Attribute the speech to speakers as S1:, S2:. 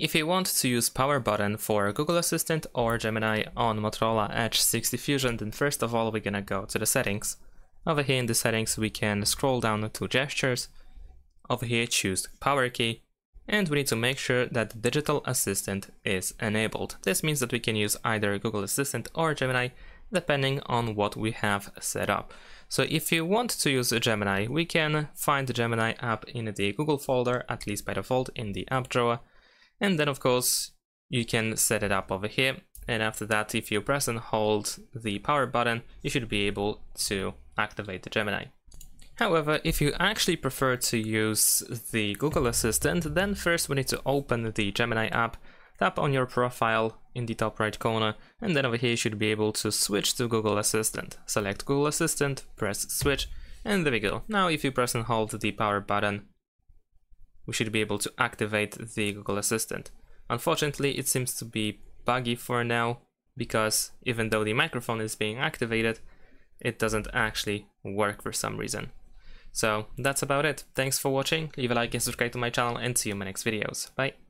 S1: If you want to use power button for Google Assistant or Gemini on Motorola Edge 60 Fusion, then first of all we're gonna go to the settings. Over here in the settings we can scroll down to gestures. Over here choose power key and we need to make sure that the digital assistant is enabled. This means that we can use either Google Assistant or Gemini depending on what we have set up. So if you want to use Gemini, we can find the Gemini app in the Google folder, at least by default in the app drawer, and then of course, you can set it up over here. And after that, if you press and hold the power button, you should be able to activate the Gemini. However, if you actually prefer to use the Google Assistant, then first we need to open the Gemini app, tap on your profile in the top right corner, and then over here you should be able to switch to Google Assistant. Select Google Assistant, press switch, and there we go. Now if you press and hold the power button, we should be able to activate the Google Assistant. Unfortunately, it seems to be buggy for now, because even though the microphone is being activated, it doesn't actually work for some reason. So that's about it. Thanks for watching, leave a like and subscribe to my channel and see you in my next videos. Bye!